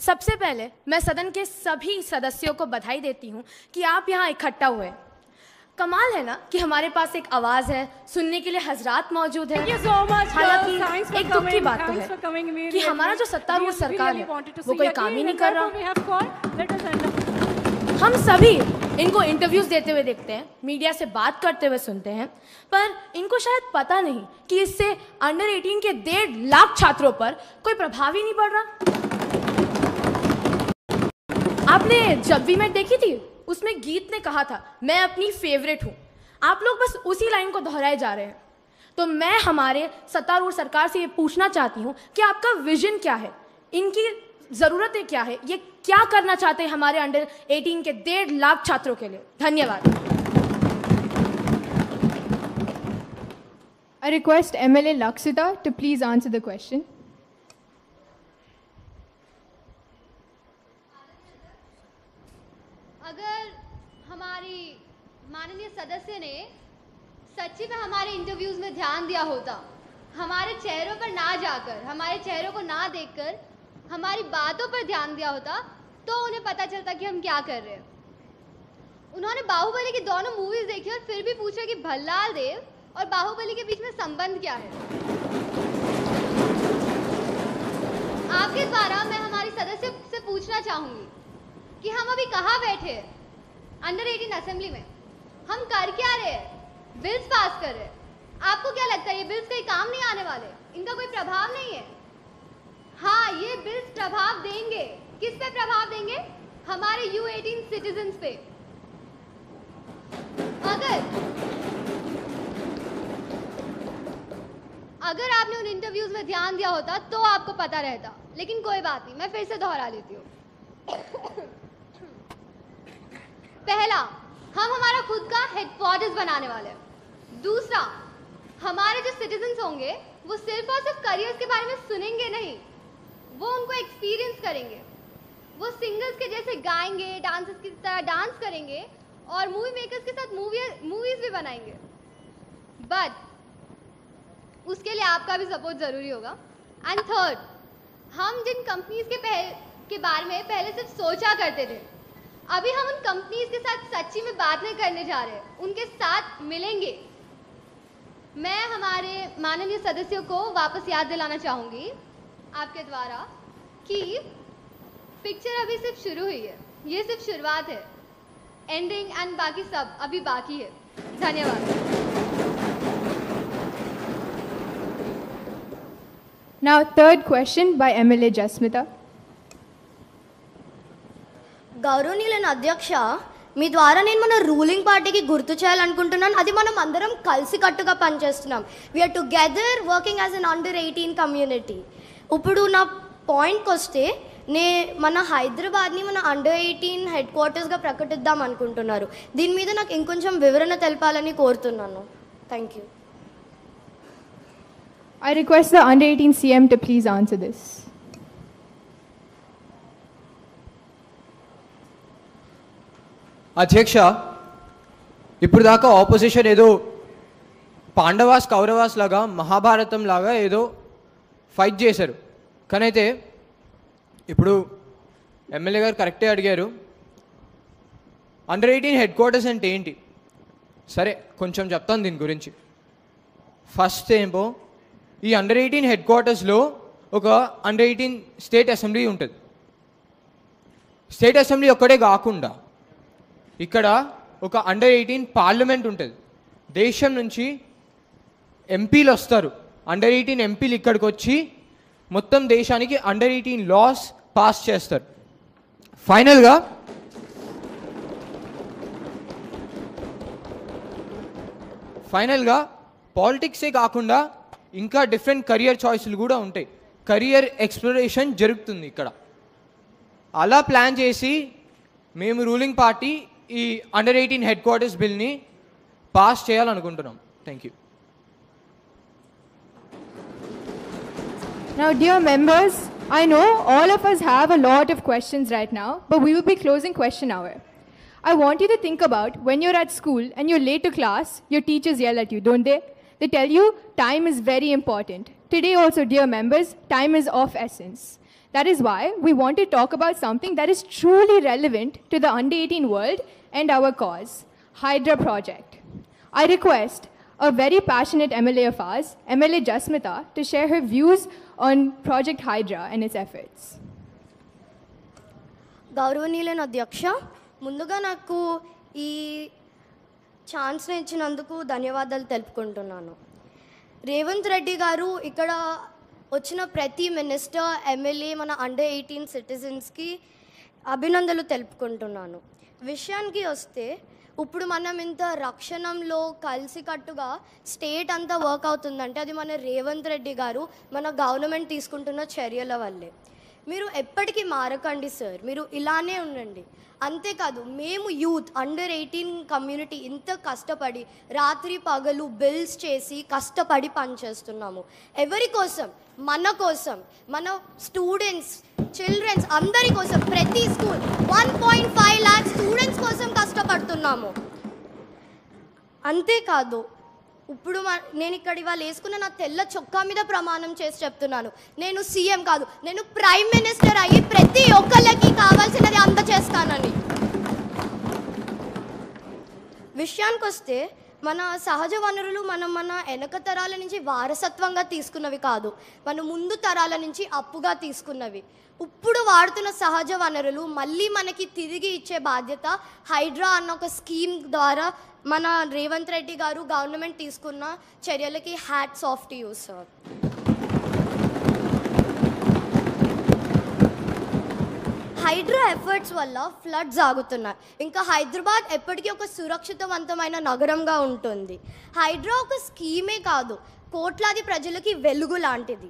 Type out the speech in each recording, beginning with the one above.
सबसे पहले मैं सदन के सभी सदस्यों को बधाई देती हूँ कि आप यहाँ इकट्ठा हुए कमाल है ना कि हमारे पास एक आवाज़ है सुनने के लिए हजरात मौजूद है। So हालाँकि एक दुख की बात तो है कि हमारा जो सत्ता सरकार है वो कोई काम ही नहीं कर रहा। हम सभी इनको इंटरव्यूज़ देते हुए देखते हैं मीडिया से बात करते हुए सुनते हैं, पर इनको शायद पता नहीं कि इससे अंडर 18 के डेढ़ लाख छात्रों पर कोई प्रभाव ही नहीं पड़ रहा। आपने जब भी मैं देखी थी, उसमें गीत ने कहा था, मैं अपनी फेवरेट हूँ। आप लोग बस उसी लाइन को दोहराए जा रहे हैं। तो मैं हमारे सत्तारूढ़ सरकार से ये पूछना चाहती हूँ कि आपका विजन क्या है? इनकी ज़रूरतें क्या है? ये क्या करना चाहते हैं हमारे अंडर 18 के डेढ़ लाख छात्रों के लिए? धन्यवाद। I request MLA Laksita to please answer the question. अगर हमारी माननीय सदस्य ने सच्ची में हमारे इंटरव्यूज़ में ध्यान दिया होता हमारे चेहरों पर ना जाकर हमारे चेहरों को ना देखकर हमारी बातों पर ध्यान दिया होता तो उन्हें पता चलता कि हम क्या कर रहे हैं। उन्होंने बाहुबली की दोनों मूवीज़ देखी और फिर भी पूछा कि भल्लाल देव और बाहुबली के बीच में संबंध क्या है? आपके द्वारा मैं हमारी सदस्य से पूछना चाहूँगी कि हम अभी कहाँ बैठे हैं? अंडर 18 असेंबली में। हम कर क्या रहे हैं? बिल्स पास कर रहे हैं। आपको क्या लगता है, ये बिल्स कहीं काम नहीं आने वाले? इनका कोई प्रभाव नहीं है? हाँ ये बिल्स प्रभाव देंगे। किस पे प्रभाव देंगे? हमारे यू एटीन सिटीजन पे। अगर अगर आपने उन इंटरव्यूज़ में ध्यान दिया होता तो आपको पता रहता। लेकिन कोई बात नहीं, मैं फिर से दोहरा लेती हूँ। पहला, हम हमारा खुद का हेडक्वार्टर्स बनाने वाले हैं। दूसरा, हमारे जो सिटीजन्स होंगे, वो सिर्फ़ और सिर्फ़ करियर्स के बारे में सुनेंगे नहीं। वो उनको एक्सपीरियंस करेंगे। वो सिंगर्स के जैसे गाएँगे डांसर्स की तरह डांस करेंगे और मूवी मेकर्स के साथ मूवी मूवीज़ भी बनाएँगे। बट उसके लिए आपका भी सपोर्ट ज़रूरी होगा। एंड थर्ड हम जिन कंपनीज़ के पहले के बारे में पहले सिर्फ़ सोचा करते थे, अभी हम उन कंपनीज़ के साथ सच्ची में बात नहीं करने जा रहे उनके साथ मिलेंगे। मैं हमारे माननीय सदस्यों को वापस याद दिलाना चाहूँगी। आपके द्वारा कि पिक्चर अभी सिर्फ शुरू हुई है ये सिर्फ शुरुआत है एंडिंग एंड बाकी सब अभी बाकी है धन्यवाद Now, third question by MLA Jasmita. గౌరవనీయులైన అధ్యక్ష మీ ద్వారా నేను మన రూలింగ్ పార్టీకి గుర్తు చేయాలనుకుంటున్నాను అది మనం అందరం కలిసికట్టుగా పనిచేస్తున్నాం we are together working as an under eighteen community ఇప్పుడు నా పాయింట్కి వస్తే నే మన హైదరాబాద్ని మన అండర్ ఎయిటీన్ హెడ్ క్వార్టర్స్గా ప్రకటిద్దాం అనుకుంటున్నారు. దీని మీద నాకు ఇంకొంచెం వివరణ తెలపాలని కోరుతున్నాను. Thank you I request the under 18 CM to please answer this. అధ్యక్ష ఇప్పుడు దాకా ఆపోజిషన్ ఏదో పాండవాస్ కౌరవాస్ లాగా మహాభారతం లాగా ఏదో ఫైట్ చేశారు. కానీ అయితే ఇప్పుడు ఎమ్మెల్యే గారు కరెక్టే అడిగారు. అండర్ ఎయిటీన్ హెడ్ క్వార్టర్స్ అంటే ఏంటి? సరే కొంచెం చెప్తాను దీని గురించి. ఫస్ట్ ఏమో ఈ అండర్ ఎయిటీన్ హెడ్ క్వార్టర్స్లో ఒక అండర్ ఎయిటీన్ స్టేట్ అసెంబ్లీ ఉంటుంది. స్టేట్ అసెంబ్లీ ఒక్కడే కాకుండా ఇక్కడ ఒక అండర్ ఎయిటీన్ పార్లమెంట్ ఉంటుంది. దేశం నుంచి ఎంపీలు వస్తారు. అండర్ ఎయిటీన్ ఎంపీలు ఇక్కడికి వచ్చి మొత్తం దేశానికి అండర్ ఎయిటీన్ లాస్ పాస్ చేస్తారు. ఫైనల్గా ఫైనల్గా పాలిటిక్సే కాకుండా ఇంకా డిఫరెంట్ కెరియర్ చాయిస్లు కూడా ఉంటాయి. కెరియర్ ఎక్స్ప్లోరేషన్ జరుగుతుంది ఇక్కడ. అలా ప్లాన్ చేసి మేము రూలింగ్ పార్టీ ఈ అండర్ ఎయిటీన్ హెడ్ క్వార్టర్స్ బిల్ని పాస్ చేయాలనుకుంటున్నాం. Thank you Now, dear members, I know all of us have a lot of questions right now, but we will be closing question hour. I want you to think about when you're at school and you're late to class, your teachers yell at you, don't they? They tell you time is very important. Today, also, dear members, time is of essence. That is why we want to talk about something that is truly relevant to the under 18 world and our cause Hydra Project. I request a very passionate MLA of ours, MLA Jasmita, to share her views on Project Hydra and its efforts. గౌరవనీయులైన అధ్యక్ష ముందుగా నాకు ఈ ఛాన్స్ని ఇచ్చినందుకు ధన్యవాదాలు తెలుపుకుంటున్నాను రేవంత్ రెడ్డి గారు ఇక్కడ వచ్చిన ప్రతి మినిస్టర్ ఎమ్మెల్యే మన అండర్ ఎయిటీన్ సిటిజన్స్కి అభినందనలు తెలుపుకుంటున్నాను విషయానికి వస్తే ఇప్పుడు మనం ఇంత రక్షణంలో కలిసికట్టుగా స్టేట్ అంతా వర్క్ అవుతుందంటే అది మన రేవంత్ రెడ్డి గారు మన గవర్నమెంట్ తీసుకుంటున్న చర్యల వల్లే. మీరు ఎప్పటికీ మారకండి సార్. మీరు ఇలానే ఉండండి. అంతేకాదు మేము యూత్ అండర్ ఎయిటీన్ కమ్యూనిటీ ఇంత కష్టపడి రాత్రి పగలు బిల్స్ చేసి కష్టపడి పనిచేస్తున్నాము. ఎవరి కోసం? మన కోసం. మన స్టూడెంట్స్ చిల్డ్రన్స్ అందరి కోసం ప్రతి school one point five lakh students కోసం కష్టపడుతున్నాము. అంతేకాదు ఇప్పుడు నేను ఇక్కడ ఇవాళ వేసుకున్న నా తెల్ల చొక్కా మీద ప్రమాణం చేసి చెప్తున్నాను. నేను సీఎం కాదు నేను ప్రైమ్ మినిస్టర్ అయ్యి ప్రతి ఒక్కళ్ళకి కావాల్సినది అందచేస్తానని విషయానికి వస్తే మన సహజ వనరులు మనం మన వెనక తరాల నుంచి వారసత్వంగా తీసుకున్నవి కాదు మన ముందు తరాల నుంచి అప్పుగా తీసుకున్నవి. ఇప్పుడు వాడుతున్న సహజ వనరులు మళ్ళీ మనకి తిరిగి ఇచ్చే బాధ్యత హైడ్రా అన్న ఒక స్కీమ్ ద్వారా మన రేవంత్ రెడ్డి గారు గవర్నమెంట్ తీసుకున్న చర్యలకి hats off to yous sir Hydraa efforts వల్ల ఫ్లడ్స్ ఆగుతున్నాయి. ఇంకా హైదరాబాద్ ఎప్పటికీ ఒక సురక్షితవంతమైన నగరంగా ఉంటుంది. హైడ్రా ఒక స్కీమే కాదు కోట్లాది ప్రజలకి వెలుగు లాంటిది.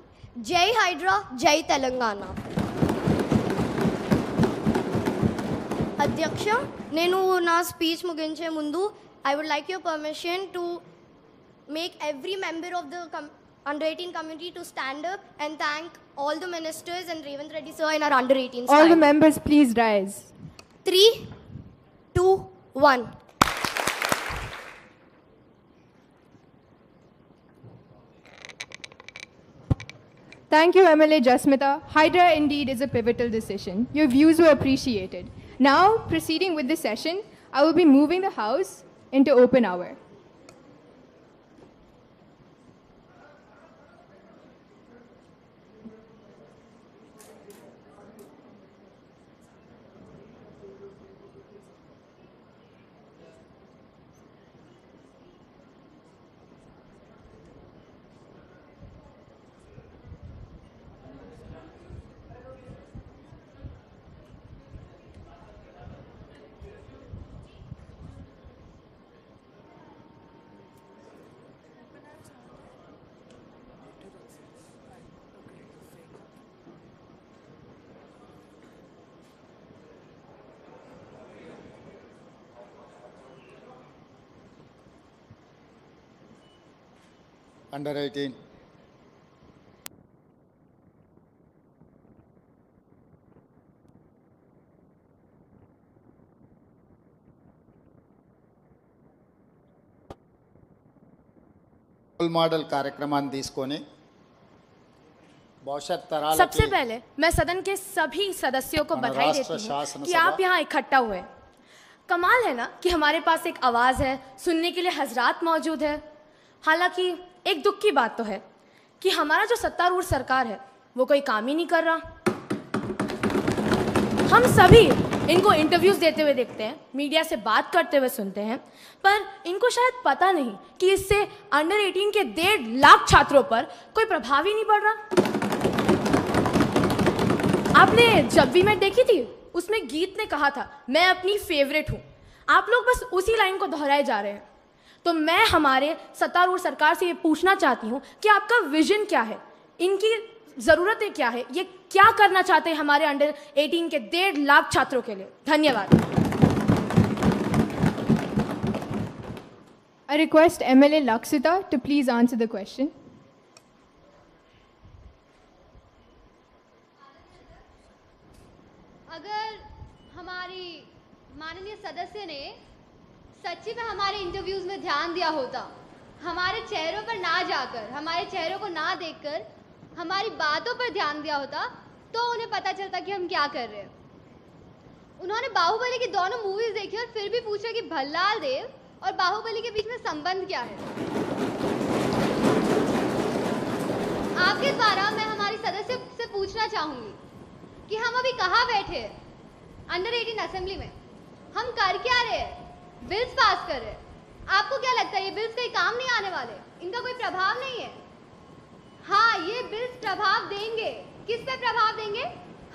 జై హైడ్రా జై తెలంగాణ. అధ్యక్ష నేను నా స్పీచ్ ముగించే ముందు I would like your permission to make every member of the come under 18 community to stand up and thank all the ministers and Revant Reddy sir in our under 18 All the members, please rise. Three, two, one. Thank you, MLA Jasmita. Hydra indeed is a pivotal decision. Your views were appreciated. Now, proceeding with the session, I will be moving the House into open hour. under 18. Role model కార్యక్రమాన్ని తీసుకొని భవిష్యత్ सबसे తరాలకి पहले मैं सदन के सभी सदस्यों को हमारा बधाई राष्ट्र देती हूँ शासन कि सभा। आप यहाँ इकट्ठा हुए हैं। कमाल है ना कि हमारे पास एक आवाज़ है सुनने के लिए हजरात मौजूद है हालांकि एक दुख की बात तो है कि हमारा जो सत्तारूढ़ सरकार है, वो कोई काम ही नहीं कर रहा। हम सभी इनको इंटरव्यूज़ देते हुए देखते हैं मीडिया से बात करते हुए सुनते हैं, पर इनको शायद पता नहीं कि इससे अंडर 18 के डेढ़ लाख छात्रों पर कोई प्रभाव ही नहीं पड़ रहा। आपने जब भी मैं देखी थी, उसमें गीत ने कहा था, मैं अपनी फेवरेट हूँ। आप लोग बस उसी लाइन को दोहराए जा रहे हैं। तो मैं हमारे सत्तारूढ़ सरकार से ये पूछना चाहती हूँ कि आपका विजन क्या है? इनकी ज़रूरतें क्या है? ये क्या करना चाहते हैं हमारे अंडर 18 के डेढ़ लाख छात्रों के लिए? धन्यवाद। I request MLA Laksita to please answer the question. अगर हमारी माननीय सदस्य ने सच्ची में हमारे इंटरव्यूज़ में ध्यान दिया होता। हमारे चेहरों पर ना जाकर, हमारे चेहरों को ना देखकर, हमारी बातों पर ध्यान दिया होता तो उन्हें पता चलता कि हम क्या कर रहे हैं। उन्होंने बाहुबली की दोनों मूवीज़ देखी और फिर भी पूछा कि भल्लाल देव और बाहुबली के बीच में संबंध क्या है? आपके द्वारा मैं हमारी सदस्य से पूछना चाहूँगी कि हम अभी कहाँ बैठे हैं? अंडर 18 असेंबली में। हम कर क्या रहे हैं? बिल्स पास कर। रहे आपको क्या लगता है, ये बिल्स कहीं काम नहीं आने वाले? इनका कोई प्रभाव नहीं है? हाँ ये बिल्स प्रभाव देंगे। किस पे प्रभाव देंगे?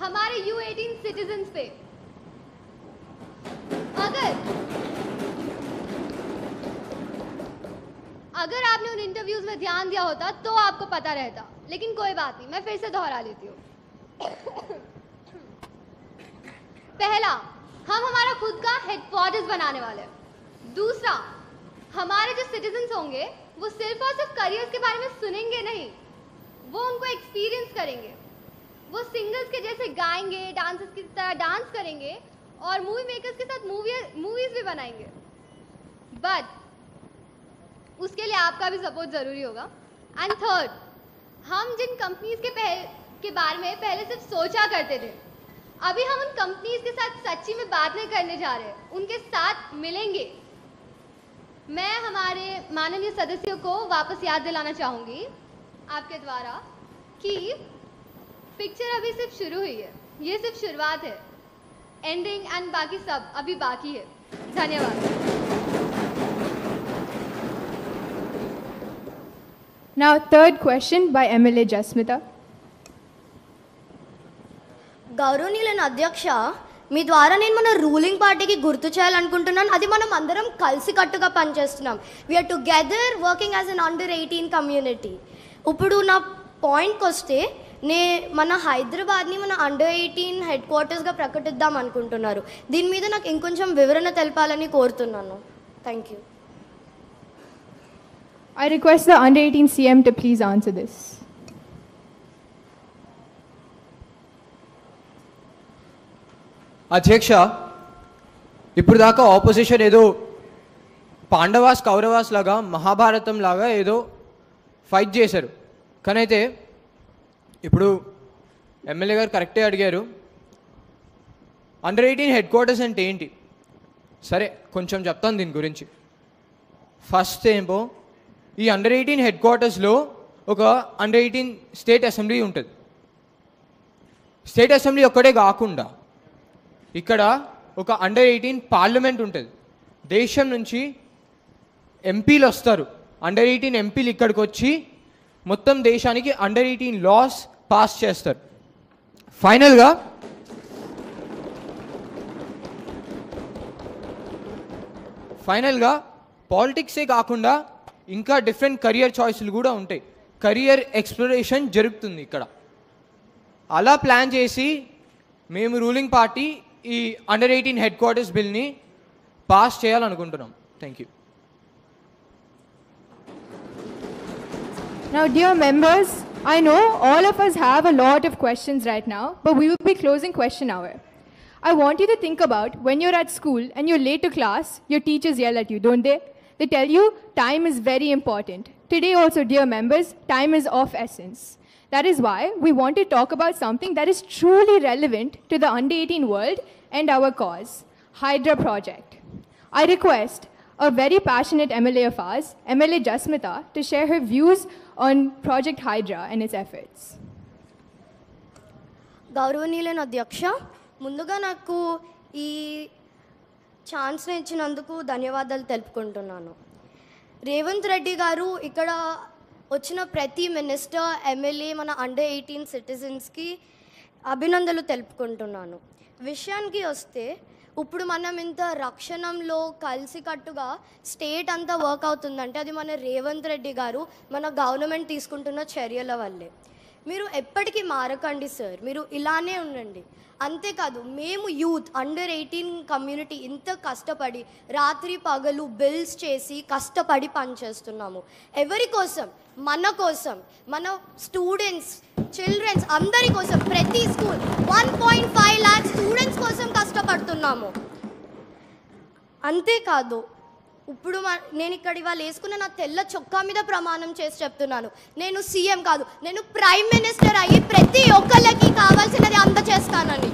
हमारे यू एटीन सिटीजन पे। अगर अगर आपने उन इंटरव्यूज़ में ध्यान दिया होता तो आपको पता रहता। लेकिन कोई बात नहीं, मैं फिर से दोहरा लेती हूँ। पहला, हम हमारा खुद का हेडक्वार्टर्स बनाने वाले हैं। दूसरा, हमारे जो सिटीजन्स होंगे, वो सिर्फ़ और सिर्फ़ करियर्स के बारे में सुनेंगे नहीं, वो उनको एक्सपीरियंस करेंगे। वो सिंगर्स के जैसे गाएँगे डांसर्स की तरह डांस करेंगे और मूवी मेकर्स के साथ मूवी मूवीज़ भी बनाएँगे। बट उसके लिए आपका भी सपोर्ट ज़रूरी होगा। एंड थर्ड हम जिन कंपनीज़ के पहले के बारे में पहले सिर्फ़ सोचा करते थे, अभी हम उन कंपनीज़ के साथ सच्ची में बात करने जा रहे हैं, उनके साथ मिलेंगे। मैं हमारे माननीय सदस्यों को वापस याद दिलाना चाहूँगी आपके द्वारा कि पिक्चर अभी सिर्फ़ शुरू हुई है। ये सिर्फ़ शुरुआत है। एंडिंग एंड बाकी सब अभी बाकी है। धन्यवाद। Now third question by MLA Jasmita Gauravneel अध्यक्ष మీ ద్వారా నేను మన రూలింగ్ పార్టీకి గుర్తు చేయాలనుకుంటున్నాను. అది మనం అందరం కలిసికట్టుగా పనిచేస్తున్నాం. We're together working as an under eighteen community ఇప్పుడు నా పాయింట్కి వస్తే నే మన హైదరాబాద్ని మన అండర్ ఎయిటీన్ హెడ్ క్వార్టర్స్గా ప్రకటిద్దాం అనుకుంటున్నారు. దీని మీద నాకు ఇంకొంచెం వివరణ తెలపాలని కోరుతున్నాను. Thank you I request the under eighteen CM to please answer this అధ్యక్ష ఇప్పుడు దాకా ఆపోజిషన్ ఏదో పాండవాస్ కౌరవాస్ లాగా మహాభారతం లాగా ఏదో ఫైట్ చేశారు. కానీ అయితే ఇప్పుడు ఎమ్మెల్యే గారు కరెక్టే అడిగారు. అండర్ ఎయిటీన్ హెడ్ క్వార్టర్స్ అంటే ఏంటి? సరే కొంచెం చెప్తాను దీని గురించి. ఫస్ట్ ఏమో ఈ అండర్ ఎయిటీన్ హెడ్ క్వార్టర్స్లో ఒక అండర్ ఎయిటీన్ స్టేట్ అసెంబ్లీ ఉంటుంది. స్టేట్ అసెంబ్లీ ఒక్కటే కాకుండా ఇక్కడ ఒక అండర్ ఎయిటీన్ పార్లమెంట్ ఉంటుంది. దేశం నుంచి ఎంపీలు వస్తారు. అండర్ ఎయిటీన్ ఎంపీలు ఇక్కడికి వచ్చి మొత్తం దేశానికి అండర్ ఎయిటీన్ లాస్ పాస్ చేస్తారు. ఫైనల్గా ఫైనల్గా పాలిటిక్సే కాకుండా ఇంకా డిఫరెంట్ కెరియర్ చాయిస్లు కూడా ఉంటాయి. కెరియర్ ఎక్స్ప్లోరేషన్ జరుగుతుంది ఇక్కడ. అలా ప్లాన్ చేసి మేము రూలింగ్ పార్టీ ఈ అండర్ ఎయిటీన్ హెడ్ క్వార్టర్స్ బిల్ని పాస్ చేయాలనుకుంటున్నాం thank you Now, dear members, I know all of us have a lot of questions right now, but we will be closing question hour. I want you to think about when you're at school and you're late to class, your teachers yell at you, don't they? They tell you time is very important. Today, also, dear members, time is of essence. That is why we want to talk about something that is truly relevant to the under 18 world and our cause Hydra Project. I request a very passionate MLA of ours, MLA Jasmita, to share her views on Project Hydra and its efforts. గౌరవనీయులైన అధ్యక్ష ముందుగా నాకు ఈ ఛాన్స్ని ఇచ్చినందుకు ధన్యవాదాలు తెలుపుకుంటున్నాను రేవంత్ రెడ్డి గారు ఇక్కడ వచ్చిన ప్రతి మినిస్టర్ ఎమ్మెల్యే మన అండర్ ఎయిటీన్ సిటిజన్స్కి అభినందనలు తెలుపుకుంటున్నాను. విషయానికి వస్తే ఇప్పుడు మనం ఇంత రక్షణంలో కలిసికట్టుగా స్టేట్ అంతా వర్క్ అవుతుందంటే అది మన రేవంత్ రెడ్డి గారు మన గవర్నమెంట్ తీసుకుంటున్న చర్యల వల్లే. మీరు ఎప్పటికీ మారకండి సార్ మీరు ఇలానే ఉండండి. అంతేకాదు మేము యూత్ అండర్ ఎయిటీన్ కమ్యూనిటీ ఇంత కష్టపడి రాత్రి పగలు బిల్స్ చేసి కష్టపడి పనిచేస్తున్నాము ఎవరి కోసం? మన కోసం. మన స్టూడెంట్స్ చిల్డ్రన్స్ అందరి కోసం. ప్రతి school one point five lakh students కోసం కష్టపడుతున్నాము. అంతేకాదు ఇప్పుడు మ- నేను ఇక్కడ ఇవాళ వేసుకున్న నా తెల్ల చొక్కా మీద ప్రమాణం చేసి చెప్తున్నాను. నేను సీఎం కాదు నేను ప్రైమ్ మినిస్టర్ అయ్యి ప్రతి ఒక్కళ్ళకి కావాల్సినది అందచేస్తానని.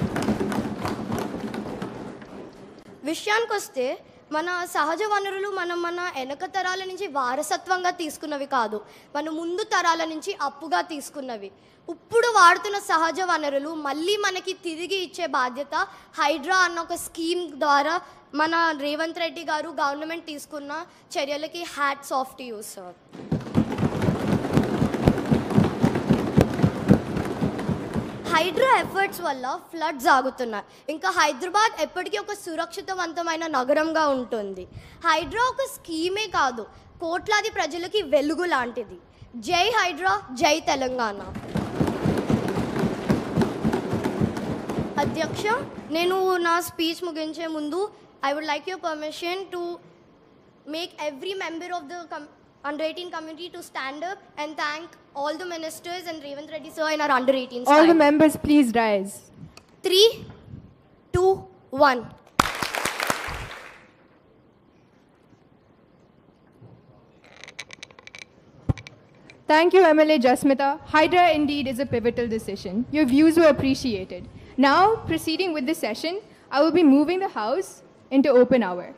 విషయానికి వస్తే మన సహజ వనరులు మనం మన వెనక తరాల నుంచి వారసత్వంగా తీసుకున్నవి కాదు మన ముందు తరాల నుంచి అప్పుగా తీసుకున్నవి. ఇప్పుడు వాడుతున్న సహజ వనరులు మళ్ళీ మనకి తిరిగి ఇచ్చే బాధ్యత హైడ్రా అన్న ఒక స్కీమ్ ద్వారా మన రేవంత్ రెడ్డి గారు గవర్నమెంట్ తీసుకున్న చర్యలకి hats off to yous sir Hydraa efforts వల్ల ఫ్లడ్స్ ఆగుతున్నాయి. ఇంకా హైదరాబాద్ ఎప్పటికీ ఒక సురక్షితవంతమైన నగరంగా ఉంటుంది. హైడ్రా ఒక స్కీమే కాదు కోట్లాది ప్రజలకి వెలుగు లాంటిది. జై హైడ్రా జై తెలంగాణ. అధ్యక్ష నేను నా స్పీచ్ ముగించే ముందు I would like your permission to make every member of the com- under 18 community to stand up and all the ministers and Revant Reddy sir in our under 18 All the members, please rise. Three, two, one. Thank you, MLA Jasmita. Hydra indeed is a pivotal decision. Your views were appreciated. Now, proceeding with the session, I will be moving the House into open hour.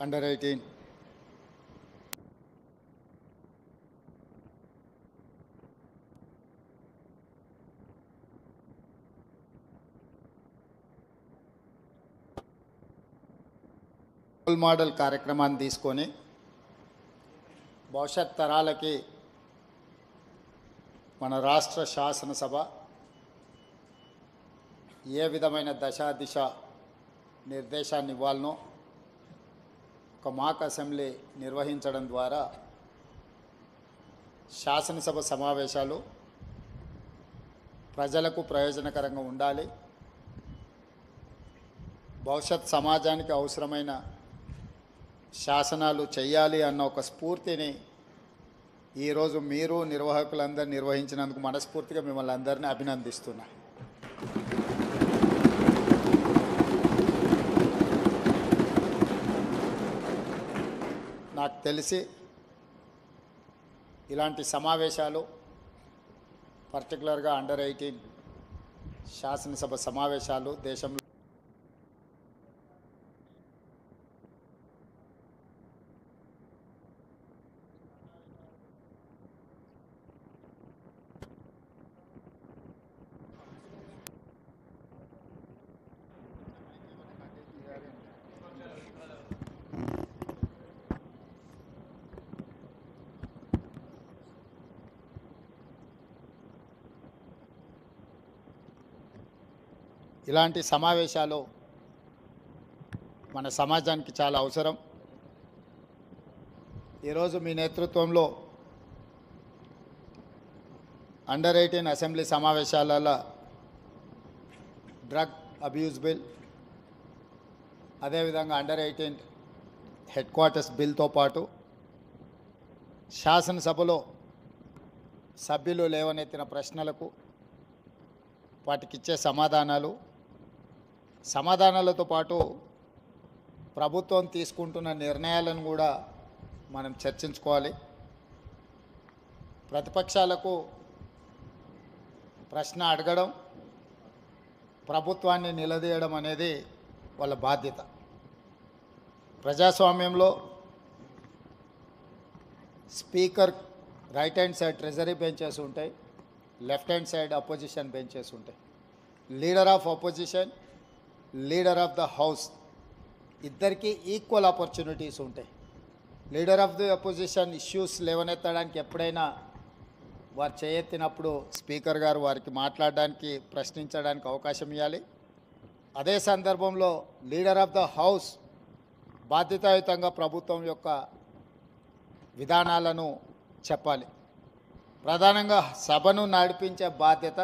Under eighteen role model కార్యక్రమాన్ని తీసుకొని భవిష్యత్ తరాలకి మన రాష్ట్ర శాసనసభ ఏ విధమైన దశ దిశ నిర్దేశాన్ని ఇవ్వాలనో ఒక మాక్ అసెంబ్లీ నిర్వహించడం ద్వారా శాసనసభ సమావేశాలు ప్రజలకు ప్రయోజనకరంగా ఉండాలి. భవిష్యత్ సమాజానికి అవసరమైన శాసనాలు చేయాలి అన్న ఒక స్ఫూర్తిని ఈరోజు మీరు నిర్వాహకులందరూ నిర్వహించినందుకు మనస్ఫూర్తిగా మిమ్మల్ని అందరినీ అభినందిస్తున్నాను నాకు తెలిసి ఇలాంటి సమావేశాలు పర్టికులర్గా అండర్ ఎయిటీన్ శాసనసభ సమావేశాలు దేశంలో ఇలాంటి సమావేశాలు మన సమాజానికి చాలా అవసరం. ఈరోజు మీ నేతృత్వంలో అండర్ ఎయిటీన్ అసెంబ్లీ సమావేశాలలో డ్రగ్ అబ్యూస్ బిల్ అదేవిధంగా అండర్ ఎయిటీన్ హెడ్ క్వార్టర్స్ బిల్తో పాటు శాసనసభలో సభ్యులు లేవనెత్తిన ప్రశ్నలకు వాటికిచ్చే సమాధానాలు సమాధానాలతో పాటు ప్రభుత్వం తీసుకుంటున్న నిర్ణయాలను కూడా మనం చర్చించుకోవాలి. ప్రతిపక్షాలకు ప్రశ్న అడగడం ప్రభుత్వాన్ని నిలదీయడం అనేది వాళ్ళ బాధ్యత. ప్రజాస్వామ్యంలో speaker right hand side treasury benches ఉంటాయి left hand side opposition benches ఉంటాయి. Leader of opposition leader of the house. ఇద్దరికీ ఈక్వల్ ఆపర్చునిటీస్ ఉంటాయి. Leader of the opposition issues లేవనెత్తడానికి ఎప్పుడైనా వారు చేయెత్తినప్పుడు స్పీకర్ గారు వారికి మాట్లాడడానికి ప్రశ్నించడానికి అవకాశం ఇవ్వాలి. అదే సందర్భంలో లీడర్ ఆఫ్ ద హౌస్ బాధ్యతాయుతంగా ప్రభుత్వం యొక్క విధానాలను చెప్పాలి. ప్రధానంగా సభను నడిపించే బాధ్యత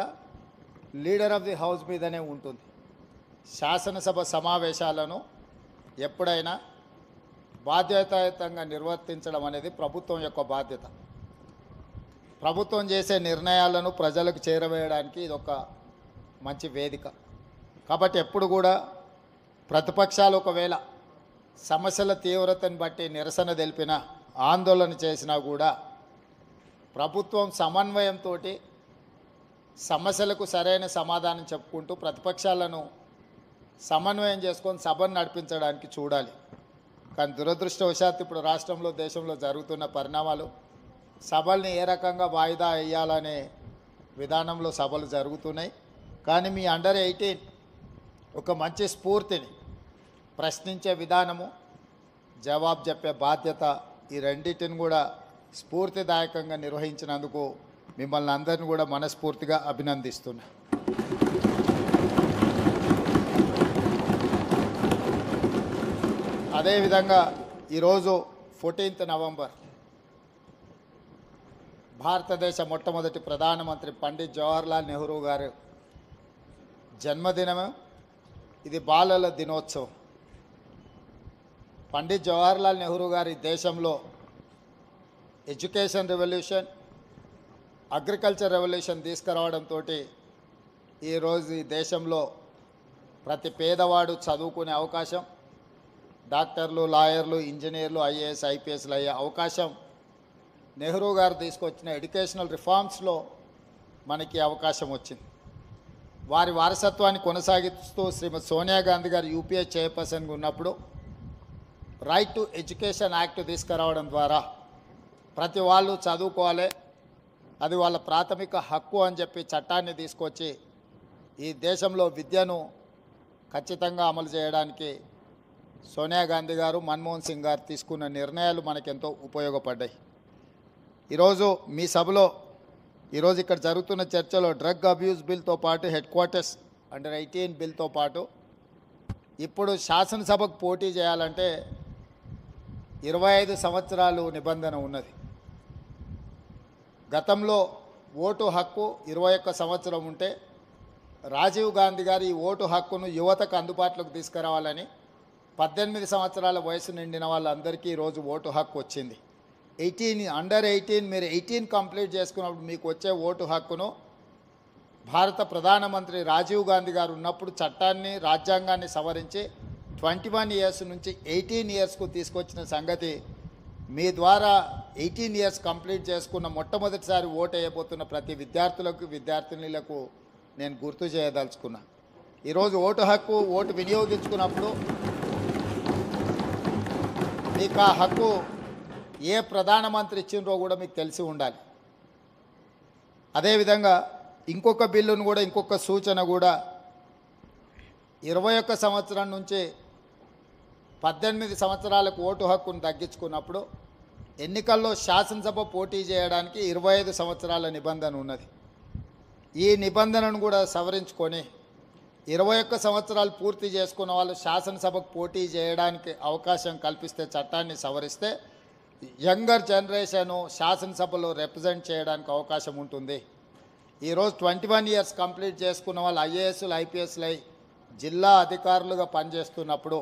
లీడర్ ఆఫ్ ది హౌస్ మీదనే ఉంటుంది. శాసనసభ సమావేశాలను ఎప్పుడైనా బాధ్యతాయుతంగా నిర్వర్తించడం అనేది ప్రభుత్వం యొక్క బాధ్యత. ప్రభుత్వం చేసే నిర్ణయాలను ప్రజలకు చేరవేయడానికి ఇది ఒక మంచి వేదిక. కాబట్టి ఎప్పుడు కూడా ప్రతిపక్షాలు ఒకవేళ సమస్యల తీవ్రతను బట్టి నిరసన తెలిపిన ఆందోళన చేసినా కూడా ప్రభుత్వం సమన్వయంతో సమస్యలకు సరైన సమాధానం చెప్పుకుంటూ ప్రతిపక్షాలను సమన్వయం చేసుకొని సభను నడిపించడానికి చూడాలి. కానీ దురదృష్టవశాత్తు ఇప్పుడు రాష్ట్రంలో దేశంలో జరుగుతున్న పరిణామాలు సభల్ని ఏ రకంగా వాయిదా వేయాలనే విధానంలో సభలు జరుగుతున్నాయి. కానీ మీ అండర్ ఎయిటీన్ ఒక మంచి స్ఫూర్తిని ప్రశ్నించే విధానము జవాబు చెప్పే బాధ్యత ఈ రెండింటిని కూడా స్ఫూర్తిదాయకంగా నిర్వహించినందుకు మిమ్మల్ని అందరిని కూడా మనస్ఫూర్తిగా అభినందిస్తున్నా. అదేవిధంగా ఈరోజు ఫోర్టీన్త్ నవంబర్ భారతదేశ మొట్టమొదటి ప్రధానమంత్రి పండిత్ జవహర్లాల్ నెహ్రూ గారు జన్మదినము. ఇది బాలల దినోత్సవం. పండిత్ జవహర్లాల్ నెహ్రూ గారి దేశంలో ఎడ్యుకేషన్ రెవల్యూషన్ అగ్రికల్చర్ రెవల్యూషన్ తీసుకురావడంతో ఈరోజు ఈ దేశంలో ప్రతి పేదవాడు చదువుకునే అవకాశం డాక్టర్లు లాయర్లు ఇంజనీర్లు ఐఏఎస్ ఐపీఎస్లు అయ్యే అవకాశం నెహ్రూ గారు తీసుకొచ్చిన ఎడ్యుకేషనల్ రిఫార్మ్స్లో మనకి అవకాశం వచ్చింది. వారి వారసత్వాన్ని కొనసాగిస్తూ శ్రీమతి సోనియా గాంధీ గారు యూపీఏ చైర్పర్సన్గా ఉన్నప్పుడు రైట్ టు ఎడ్యుకేషన్ యాక్ట్ తీసుకురావడం ద్వారా ప్రతి వాళ్ళు చదువుకోవాలి అది వాళ్ళ ప్రాథమిక హక్కు అని చెప్పి చట్టాన్ని తీసుకొచ్చి ఈ దేశంలో విద్యను ఖచ్చితంగా అమలు చేయడానికి సోనియా గాంధీ గారు మన్మోహన్ సింగ్ గారు తీసుకున్న నిర్ణయాలు మనకెంతో ఉపయోగపడ్డాయి. ఈరోజు మీ సభలో ఈరోజు ఇక్కడ జరుగుతున్న చర్చలో డ్రగ్ అబ్యూస్ బిల్తో పాటు హెడ్ క్వార్టర్స్ అండర్ ఎయిటీన్ బిల్తో పాటు ఇప్పుడు శాసనసభకు పోటీ చేయాలంటే ఇరవై ఐదు సంవత్సరాలు నిబంధన ఉన్నది. గతంలో ఓటు హక్కు ఇరవై ఒక్క సంవత్సరం ఉంటే రాజీవ్ గాంధీ గారి ఈ ఓటు హక్కును యువతకు అందుబాటులోకి తీసుకురావాలని పద్దెనిమిది సంవత్సరాల వయసు నిండిన వాళ్ళందరికీ ఈరోజు ఓటు హక్కు వచ్చింది. ఎయిటీన్ అండర్ ఎయిటీన్ మీరు ఎయిటీన్ కంప్లీట్ చేసుకున్నప్పుడు మీకు వచ్చే ఓటు హక్కును భారత ప్రధానమంత్రి రాజీవ్ గాంధీ గారు ఉన్నప్పుడు చట్టాన్ని రాజ్యాంగాన్ని సవరించి ట్వంటీ వన్ ఇయర్స్ నుంచి ఎయిటీన్ ఇయర్స్కు తీసుకొచ్చిన సంగతి మీ ద్వారా ఎయిటీన్ ఇయర్స్ కంప్లీట్ చేసుకున్న మొట్టమొదటిసారి ఓటు వేయబోతున్న ప్రతి విద్యార్థులకు విద్యార్థినులకు నేను గుర్తు చేయదలుచుకున్నా. ఈరోజు ఓటు హక్కు ఓటు వినియోగించుకున్నప్పుడు మీకు ఆ హక్కు ఏ ప్రధానమంత్రి ఇచ్చిండ్రో కూడా మీకు తెలిసి ఉండాలి. అదేవిధంగా ఇంకొక బిల్లును కూడా ఇంకొక సూచన కూడా ఇరవై ఒక్క సంవత్సరం నుంచి పద్దెనిమిది సంవత్సరాలకు ఓటు హక్కును తగ్గించుకున్నప్పుడు ఎన్నికల్లో శాసనసభ పోటీ చేయడానికి ఇరవై ఐదు సంవత్సరాల నిబంధన ఉన్నది. ఈ నిబంధనను కూడా సవరించుకొని ఇరవై ఒక్క సంవత్సరాలు పూర్తి చేసుకున్న వాళ్ళు శాసనసభకు పోటీ చేయడానికి అవకాశం కల్పిస్తే చట్టాన్ని సవరిస్తే యంగర్ జనరేషను శాసనసభలో రిప్రజెంట్ చేయడానికి అవకాశం ఉంటుంది. ఈరోజు ట్వంటీ వన్ ఇయర్స్ కంప్లీట్ చేసుకున్న వాళ్ళు ఐఏఎస్లు ఐపీఎస్లు అయి జిల్లా అధికారులుగా పనిచేస్తున్నప్పుడు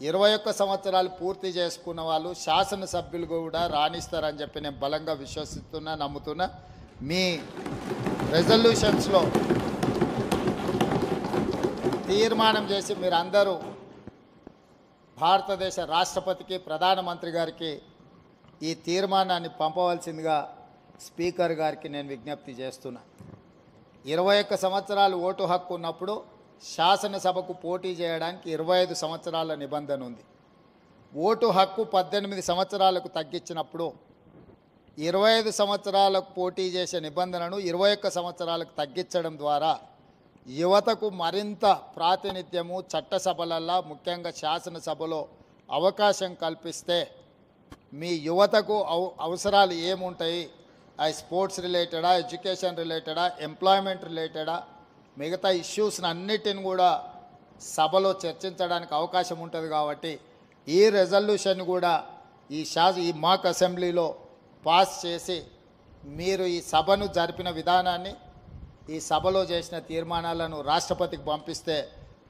ఇరవై ఒక్క సంవత్సరాలు పూర్తి చేసుకున్న వాళ్ళు శాసనసభ్యులు కూడా రాణిస్తారని చెప్పి నేను బలంగా విశ్వసిస్తున్నా నమ్ముతున్నా. మీ రెజల్యూషన్స్లో తీర్మానం చేసి మీరందరూ భారతదేశ రాష్ట్రపతికి ప్రధానమంత్రి గారికి ఈ తీర్మానాన్ని పంపవలసిందిగా స్పీకర్ గారికి నేను విజ్ఞప్తి చేస్తున్నా. ఇరవై ఒక్క సంవత్సరాలు ఓటు హక్కు ఉన్నప్పుడు శాసనసభకు పోటీ చేయడానికి ఇరవై ఐదు సంవత్సరాల నిబంధన ఉంది. ఓటు హక్కు పద్దెనిమిది సంవత్సరాలకు తగ్గించినప్పుడు ఇరవై ఐదు సంవత్సరాలకు పోటీ చేసే నిబంధనను ఇరవై ఒక్క సంవత్సరాలకు తగ్గించడం ద్వారా యువతకు మరింత ప్రాతినిధ్యము చట్టసభలల్లో ముఖ్యంగా శాసనసభలో అవకాశం కల్పిస్తే మీ యువతకు అవసరాలు ఏముంటాయి? అవి స్పోర్ట్స్ రిలేటెడా ఎడ్యుకేషన్ రిలేటెడా ఎంప్లాయ్మెంట్ రిలేటెడా? మిగతా ఇష్యూస్ని అన్నిటిని కూడా సభలో చర్చించడానికి అవకాశం ఉంటుంది కాబట్టి ఈ రెజల్యూషన్ కూడా ఈ శా ఈ మాక్ అసెంబ్లీలో పాస్ చేసి మీరు ఈ సభను జరిపిన విధానాన్ని ఈ సభలో చేసిన తీర్మానాలను రాష్ట్రపతికి పంపిస్తే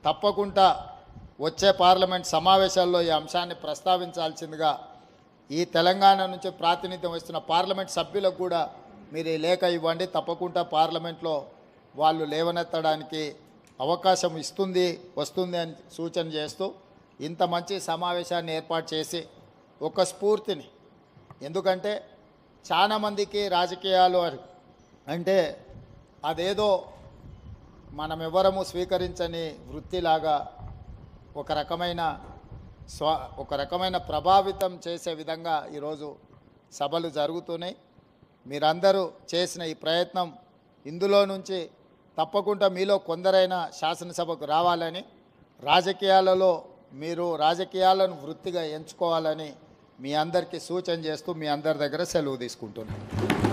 తప్పకుండా వచ్చే పార్లమెంట్ సమావేశాల్లో ఈ అంశాన్ని ప్రస్తావించాల్సిందిగా ఈ తెలంగాణ నుంచి ప్రాతినిధ్యం వస్తున్న పార్లమెంట్ సభ్యులకు కూడా మీరు ఈ లేఖ ఇవ్వండి. తప్పకుండా పార్లమెంట్లో వాళ్ళు లేవనెత్తడానికి అవకాశం ఇస్తుంది వస్తుంది అని సూచన చేస్తూ ఇంత మంచి సమావేశాన్ని ఏర్పాటు చేసి ఒక స్ఫూర్తిని. ఎందుకంటే చాలామందికి రాజకీయాలు అంటే అదేదో మనం ఎవరము స్వీకరించని వృత్తిలాగా ఒక రకమైన స్వ ఒక రకమైన ప్రభావితం చేసే విధంగా ఈరోజు సభలు జరుగుతున్నాయి. మీరందరూ చేసిన ఈ ప్రయత్నం ఇందులో నుంచి తప్పకుండా మీలో కొందరైనా శాసనసభకు రావాలని రాజకీయాలలో మీరు రాజకీయాలను వృత్తిగా ఎంచుకోవాలని మీ అందరికీ సూచన చేస్తూ మీ అందరి దగ్గర సెలవు తీసుకుంటున్నాను.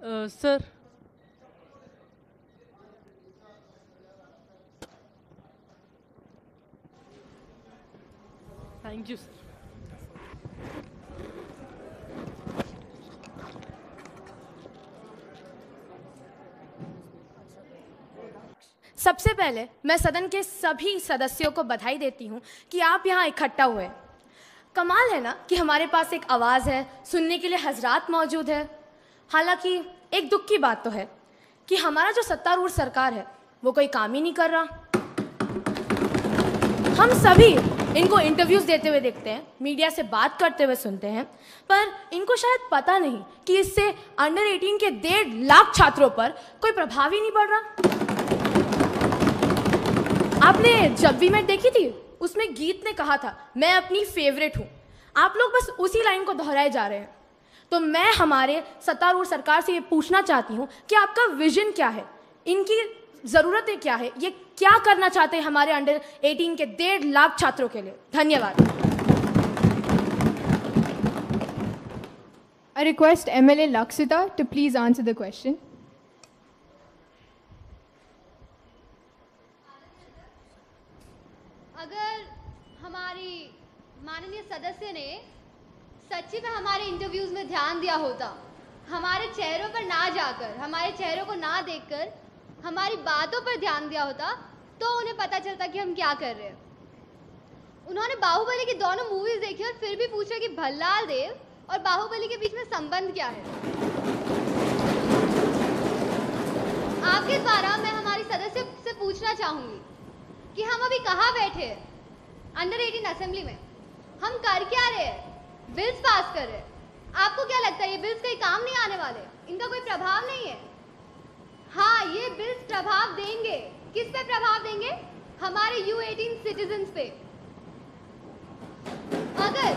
Uh, thank you sir. सबसे पहले मैं सदन के सभी सदस्यों को बधाई देती हूँ कि आप यहाँ इकट्ठा हुए कमाल है ना कि हमारे पास एक आवाज़ है सुनने के लिए हजरात मौजूद है। हालाँकि एक दुख की बात तो है कि हमारा जो सत्तारूढ़ सरकार है, वो कोई काम ही नहीं कर रहा। हम सभी इनको इंटरव्यूज़ देते हुए देखते हैं मीडिया से बात करते हुए सुनते हैं, पर इनको शायद पता नहीं कि इससे अंडर 18 के डेढ़ लाख छात्रों पर कोई प्रभाव ही नहीं पड़ रहा। आपने जब भी मैं देखी थी, उसमें गीत ने कहा था, मैं अपनी फेवरेट हूँ। आप लोग बस उसी लाइन को दोहराए जा रहे हैं। तो मैं हमारे सत्तारूढ़ सरकार से ये पूछना चाहती हूँ कि आपका विजन क्या है? इनकी ज़रूरतें क्या है? ये क्या करना चाहते हैं हमारे अंडर 18 के डेढ़ लाख छात्रों के लिए? धन्यवाद। I request MLA Laksita to please answer the question. अगर हमारी माननीय सदस्य ने सच्ची में हमारे इंटरव्यूज़ में ध्यान दिया होता। हमारे चेहरों पर ना जाकर, हमारे चेहरों को ना देखकर, हमारी बातों पर ध्यान दिया होता तो उन्हें पता चलता कि हम क्या कर रहे हैं। उन्होंने बाहुबली की दोनों मूवीज़ देखी और फिर भी पूछा कि भल्लाल देव और बाहुबली के बीच में संबंध क्या है? आपके द्वारा मैं हमारी सदस्य से पूछना चाहूँगी कि हम अभी कहाँ बैठे हैं? अंडर 18 असेंबली में। हम कर क्या रहे हैं? बिल्स पास कर रहे हैं। आपको क्या लगता है, ये बिल्स कहीं काम नहीं आने वाले? इनका कोई प्रभाव नहीं है? हाँ ये बिल्स प्रभाव देंगे। किस पे प्रभाव देंगे? हमारे यू एटीन सिटीजन्स पे। अगर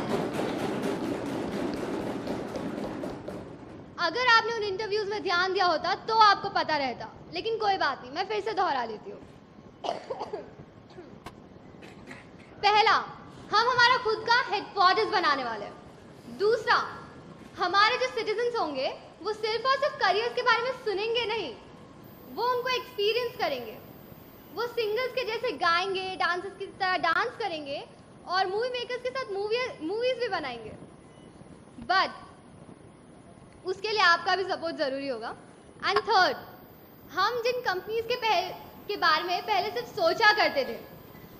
अगर आपने उन इंटरव्यूज़ में ध्यान दिया होता तो आपको पता रहता। लेकिन कोई बात नहीं, मैं फिर से दोहरा लेती हूँ। पहला, हम हमारा खुद का हेडक्वार्टर्स बनाने वाले हैं। दूसरा हमारे जो सिटीजन्स होंगे, वो सिर्फ़ और सिर्फ़ करियर्स के बारे में सुनेंगे नहीं, वो उनको एक्सपीरियंस करेंगे। वो सिंगर्स के जैसे गाएँगे डांसर्स की तरह डांस करेंगे और मूवी मेकर्स के साथ मूवी मूवीज़ भी बनाएँगे। बट उसके लिए आपका भी सपोर्ट ज़रूरी होगा। एंड थर्ड हम जिन कंपनीज़ के पहले के बारे में पहले सिर्फ़ सोचा करते थे,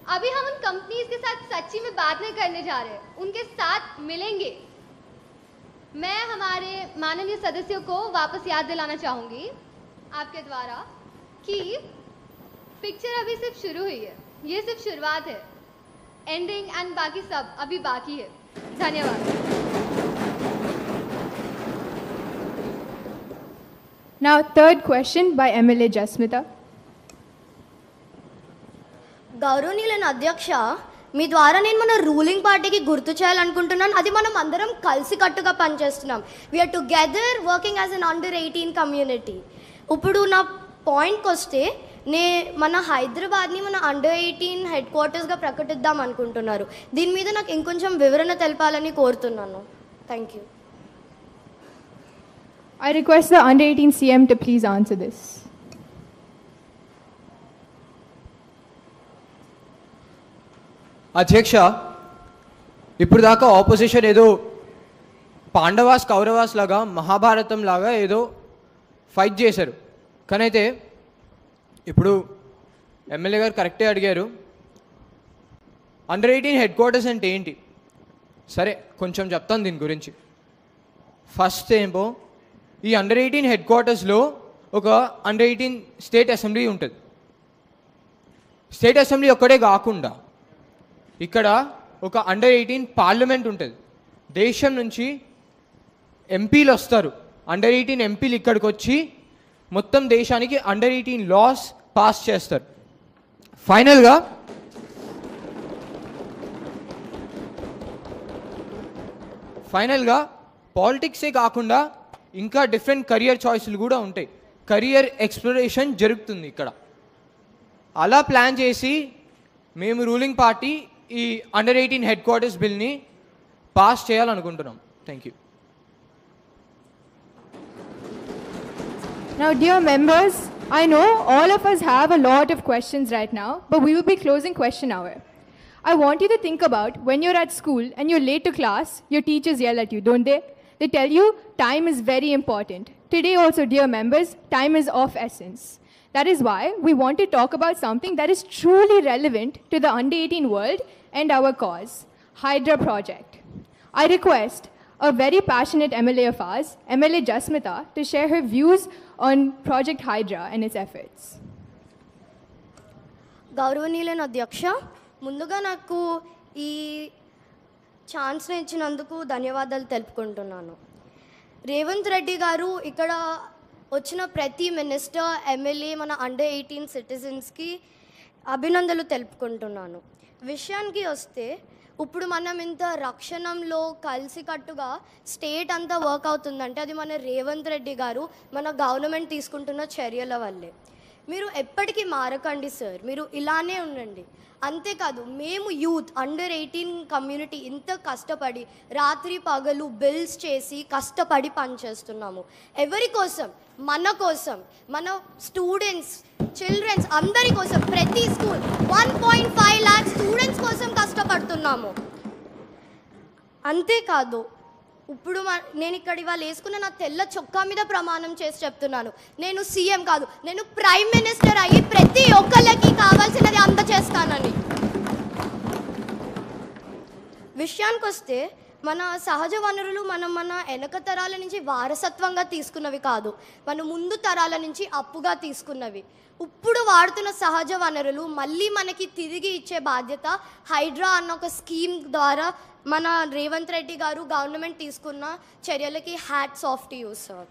अभी हम उन कंपनीज़ के साथ सच्ची में बात नहीं करने जा रहे, उनके साथ मिलेंगे। मैं हमारे माननीय सदस्यों को वापस याद दिलाना चाहूँगी आपके द्वारा कि पिक्चर अभी सिर्फ़ शुरू हुई है। ये सिर्फ़ शुरुआत है। एंडिंग एंड बाकी सब अभी बाकी है। धन्यवाद। Now third question by MLA Jasmita Gauravneel ಅಧ್ಯಕ್ಷ మీ ద్వారా నేను మన రూలింగ్ పార్టీకి గుర్తు చేయాలనుకుంటున్నాను. అది మనం అందరం కలిసికట్టుగా పనిచేస్తున్నాం. We're together working as an under eighteen community ఇప్పుడు నా పాయింట్కి వస్తే నే మన హైదరాబాద్ని మన అండర్ ఎయిటీన్ హెడ్ క్వార్టర్స్గా ప్రకటిద్దాం అనుకుంటున్నారు. దీని మీద నాకు ఇంకొంచెం వివరణ తెలపాలని కోరుతున్నాను. Thank you I request the under eighteen CM to please answer this అధ్యక్ష ఇప్పుడు దాకా ఆపోజిషన్ ఏదో పాండవాస్ కౌరవాస్ లాగా మహాభారతం లాగా ఏదో ఫైట్ చేశారు. కానీ అయితే ఇప్పుడు ఎమ్మెల్యే గారు కరెక్టే అడిగారు. అండర్ ఎయిటీన్ హెడ్ క్వార్టర్స్ అంటే ఏంటి? సరే కొంచెం చెప్తాను దీని గురించి. ఫస్ట్ ఏమో ఈ అండర్ ఎయిటీన్ హెడ్ క్వార్టర్స్లో ఒక అండర్ ఎయిటీన్ స్టేట్ అసెంబ్లీ ఉంటుంది. స్టేట్ అసెంబ్లీ ఒక్కడే కాకుండా ఇక్కడ ఒక అండర్ ఎయిటీన్ పార్లమెంట్ ఉంటుంది. దేశం నుంచి ఎంపీలు వస్తారు. అండర్ ఎయిటీన్ ఎంపీలు ఇక్కడికి వచ్చి మొత్తం దేశానికి అండర్ ఎయిటీన్ లాస్ పాస్ చేస్తారు. ఫైనల్గా ఫైనల్గా పాలిటిక్సే కాకుండా ఇంకా డిఫరెంట్ కెరియర్ చాయిస్లు కూడా ఉంటాయి. కెరియర్ ఎక్స్ప్లోరేషన్ జరుగుతుంది ఇక్కడ. అలా ప్లాన్ చేసి మేము రూలింగ్ పార్టీ ఈ అండర్ ఎయిటీన్ హెడ్ క్వార్టర్స్ బిల్ని పాస్ చేయాలనుకుంటున్నాం thank you Now, dear members, I know all of us have a lot of questions right now, but we will be closing question hour. I want you to think about when you're at school and you're late to class, your teachers yell at you, don't they? They tell you time is very important. Today, also, dear members, time is of essence. That is why we want to talk about something that is truly relevant to the under 18 world and our cause Hydra Project. I request a very passionate MLA of ours, MLA Jasmita, to share her views on Project Hydra and its efforts. గౌరవనీయులైన అధ్యక్ష ముందుగా నాకు ఈ ఛాన్స్ని ఇచ్చినందుకు ధన్యవాదాలు తెలుపుకుంటున్నాను రేవంత్ రెడ్డి గారు ఇక్కడ వచ్చిన ప్రతి మినిస్టర్ ఎమ్మెల్యే మన అండర్ ఎయిటీన్ సిటిజన్స్కి అభినందనలు తెలుపుకుంటున్నాను విషయానికి వస్తే ఇప్పుడు మనం ఇంత రక్షణంలో కలిసికట్టుగా స్టేట్ అంతా వర్క్ అవుతుందంటే అది మన రేవంత్ రెడ్డి గారు మన గవర్నమెంట్ తీసుకుంటున్న చర్యల వల్లే. మీరు ఎప్పటికీ మారకండి సార్. మీరు ఇలానే ఉండండి. అంతేకాదు మేము యూత్ అండర్ ఎయిటీన్ కమ్యూనిటీ ఇంత కష్టపడి రాత్రి పగలు బిల్స్ చేసి కష్టపడి పనిచేస్తున్నాము. ఎవరి కోసం? మన కోసం మన స్టూడెంట్స్ చిల్డ్రన్స్ అందరి కోసం ప్రతి school one point five lakh students కోసం కష్టపడుతున్నాము. అంతేకాదు ఇప్పుడు నేను ఇక్కడ ఇవాళ వేసుకున్న నా తెల్ల చొక్కా మీద ప్రమాణం చేసి చెప్తున్నాను. నేను సీఎం కాదు నేను ప్రైమ్ మినిస్టర్ అయ్యి ప్రతి ఒక్కళ్ళకి కావాల్సినది అందచేస్తానని విషయానికి వస్తే మన సహజ వనరులు మనం మన వెనక తరాల నుంచి వారసత్వంగా తీసుకున్నవి కాదు మన ముందు తరాల నుంచి అప్పుగా తీసుకున్నవి. ఇప్పుడు వాడుతున్న సహజ వనరులు మళ్ళీ మనకి తిరిగి ఇచ్చే బాధ్యత హైడ్రా అన్న ఒక స్కీమ్ ద్వారా మన రేవంత్ రెడ్డి గారు గవర్నమెంట్ తీసుకున్న చర్యలకి hats off to yous sir.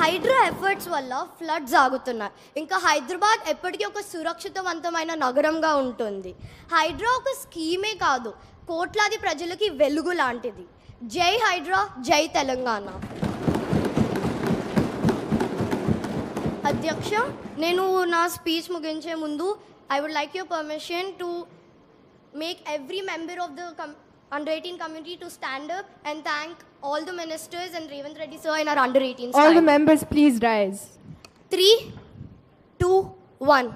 Hydraa efforts వల్ల ఫ్లడ్స్ ఆగుతున్నాయి. ఇంకా హైదరాబాద్ ఎప్పటికీ ఒక సురక్షితవంతమైన నగరంగా ఉంటుంది. హైడ్రా ఒక స్కీమే కాదు కోట్లాది ప్రజలకి వెలుగు లాంటిది. జై హైడ్రా జై తెలంగాణ. అధ్యక్ష నేను నా స్పీచ్ ముగించే ముందు I would like your permission to make every member of the com- under 18 community to stand up and all the ministers and Revant Reddy sir in our under 18 All the members, please rise. Three, two, one.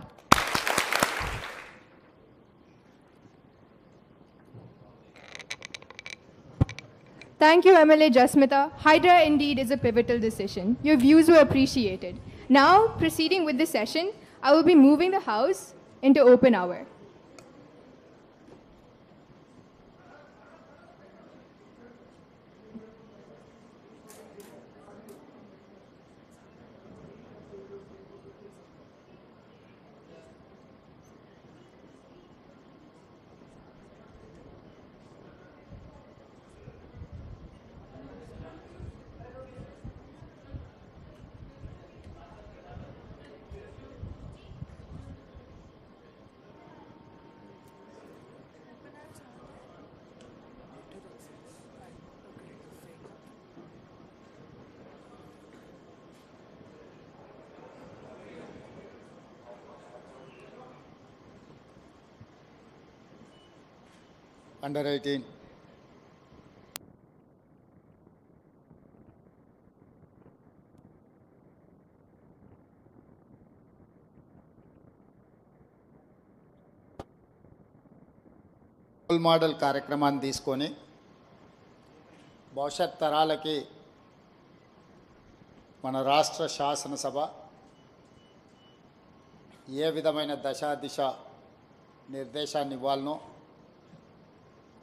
Thank you, MLA Jasmita. Hydra indeed is a pivotal decision. Your views were appreciated. Now, proceeding with the session, I will be moving the House into open hour. Under eighteen role model కార్యక్రమాన్ని తీసుకొని భవిష్యత్ తరాలకి మన రాష్ట్ర శాసనసభ ఏ విధమైన దశ దిశ నిర్దేశాన్ని ఇవ్వాలనో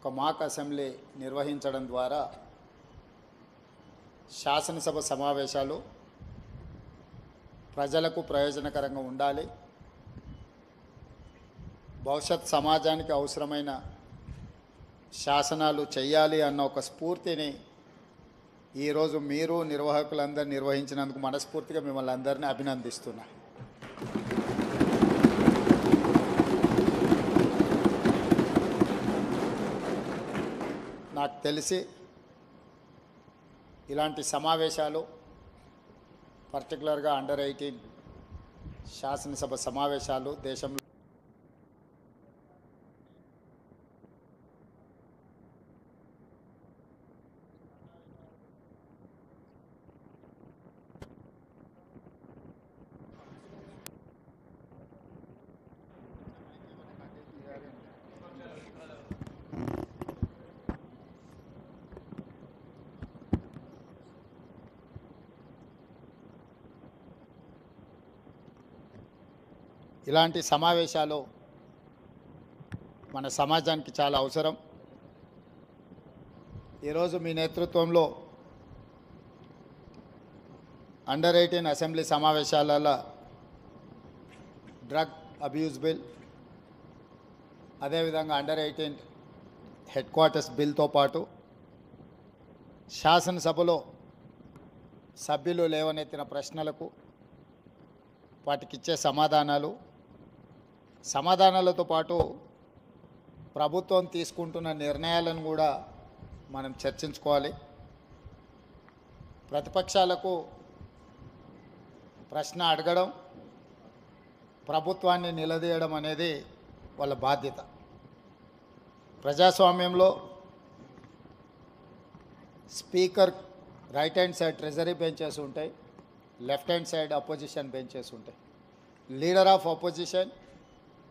ఒక మాక్ అసెంబ్లీ నిర్వహించడం ద్వారా శాసనసభ సమావేశాలు ప్రజలకు ప్రయోజనకరంగా ఉండాలి. భవిష్యత్ సమాజానికి అవసరమైన శాసనాలు చేయాలి అన్న ఒక స్ఫూర్తిని ఈరోజు మీరు నిర్వాహకులందరూ నిర్వహించినందుకు మనస్ఫూర్తిగా మిమ్మల్ని అందరినీ అభినందిస్తున్నా. నాకు తెలిసి ఇలాంటి సమావేశాలు పర్టికులర్గా అండర్ ఎయిటీన్ శాసనసభ సమావేశాలు దేశంలో ఇలాంటి సమావేశాలు మన సమాజానికి చాలా అవసరం. ఈరోజు మీ నేతృత్వంలో అండర్ ఎయిటీన్ అసెంబ్లీ సమావేశాలలో డ్రగ్ అబ్యూస్ బిల్ అదేవిధంగా అండర్ ఎయిటీన్ హెడ్ క్వార్టర్స్ బిల్తో పాటు శాసనసభలో సభ్యులు లేవనెత్తిన ప్రశ్నలకు వాటికి ఇచ్చే సమాధానాలు సమాధానాలతో పాటు ప్రభుత్వం తీసుకుంటున్న నిర్ణయాలను కూడా మనం చర్చించుకోవాలి. ప్రతిపక్షాలకు ప్రశ్న అడగడం ప్రభుత్వాన్ని నిలదీయడం అనేది వాళ్ళ బాధ్యత. ప్రజాస్వామ్యంలో speaker right hand side treasury benches ఉంటాయి left hand side opposition benches ఉంటాయి. Leader of opposition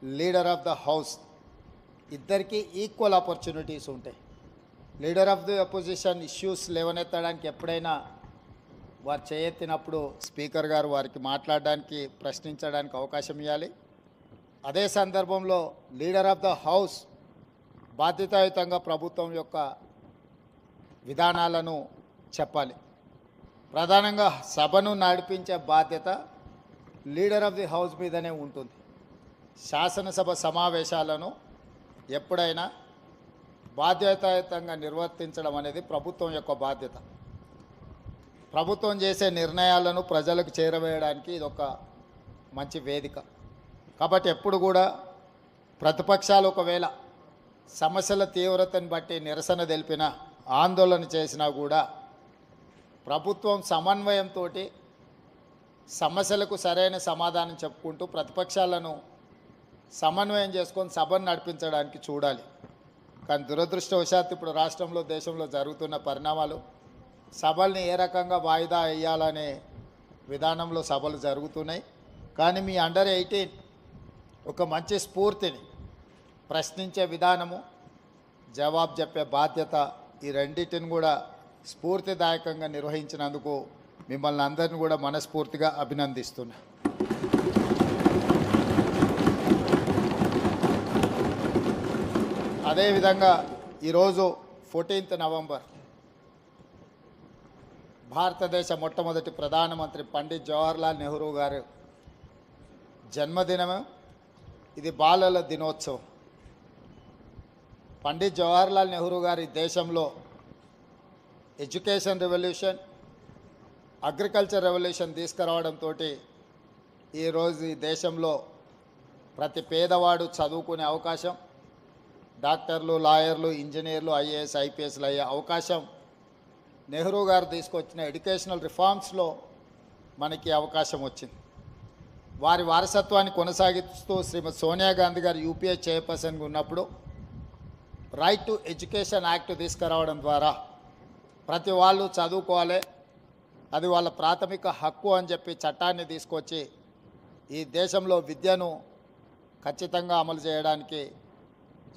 leader of the house. ఇద్దరికీ ఈక్వల్ ఆపర్చునిటీస్ ఉంటాయి. Leader of the opposition issues లేవనెత్తడానికి ఎప్పుడైనా వారు చేయెత్తినప్పుడు స్పీకర్ గారు వారికి మాట్లాడడానికి ప్రశ్నించడానికి అవకాశం ఇవ్వాలి అదే సందర్భంలో లీడర్ ఆఫ్ ద హౌస్ బాధ్యతాయుతంగా ప్రభుత్వం యొక్క విధానాలను చెప్పాలి. ప్రధానంగా సభను నడిపించే బాధ్యత లీడర్ ఆఫ్ ది హౌస్ మీదనే ఉంటుంది. శాసనసభ సమావేశాలను ఎప్పుడైనా బాధ్యతాయుతంగా నిర్వర్తించడం అనేది ప్రభుత్వం యొక్క బాధ్యత. ప్రభుత్వం చేసే నిర్ణయాలను ప్రజలకు చేరవేయడానికి ఇది ఒక మంచి వేదిక. కాబట్టి ఎప్పుడు కూడా ప్రతిపక్షాలు ఒకవేళ సమస్యల తీవ్రతను బట్టి నిరసన తెలిపిన ఆందోళన చేసినా కూడా ప్రభుత్వం సమన్వయంతో సమస్యలకు సరైన సమాధానం చెప్పుకుంటూ ప్రతిపక్షాలను సమన్వయం చేసుకొని సభను నడిపించడానికి చూడాలి. కానీ దురదృష్టవశాత్తు ఇప్పుడు రాష్ట్రంలో దేశంలో జరుగుతున్న పరిణామాలు సభల్ని ఏ రకంగా వాయిదా వేయాలనే విధానంలో సభలు జరుగుతున్నాయి. కానీ మీ అండర్ ఎయిటీన్ ఒక మంచి స్ఫూర్తిని ప్రశ్నించే విధానము జవాబు చెప్పే బాధ్యత ఈ రెండింటిని కూడా స్ఫూర్తిదాయకంగా నిర్వహించినందుకు మిమ్మల్ని అందరిని కూడా మనస్ఫూర్తిగా అభినందిస్తున్నాను అదేవిధంగా ఈరోజు ఫోర్టీన్త్ నవంబర్ భారతదేశ మొట్టమొదటి ప్రధానమంత్రి పండిత్ జవహర్లాల్ నెహ్రూ గారు జన్మదినము. ఇది బాలల దినోత్సవం. పండిత్ జవహర్లాల్ నెహ్రూ గారి దేశంలో ఎడ్యుకేషన్ రెవల్యూషన్ అగ్రికల్చర్ రెవల్యూషన్ తీసుకురావడంతో ఈరోజు ఈ దేశంలో ప్రతి పేదవాడు చదువుకునే అవకాశం డాక్టర్లు లాయర్లు ఇంజనీర్లు ఐఏఎస్ ఐపీఎస్లు అయ్యే అవకాశం నెహ్రూ గారు తీసుకొచ్చిన ఎడ్యుకేషనల్ రిఫార్మ్స్లో మనకి అవకాశం వచ్చింది. వారి వారసత్వాన్ని కొనసాగిస్తూ శ్రీమతి సోనియా గాంధీ గారు యూపీఏ చైర్పర్సన్గా ఉన్నప్పుడు రైట్ టు ఎడ్యుకేషన్ యాక్ట్ తీసుకురావడం ద్వారా ప్రతి వాళ్ళు చదువుకోవాలి అది వాళ్ళ ప్రాథమిక హక్కు అని చెప్పి చట్టాన్ని తీసుకొచ్చి ఈ దేశంలో విద్యను ఖచ్చితంగా అమలు చేయడానికి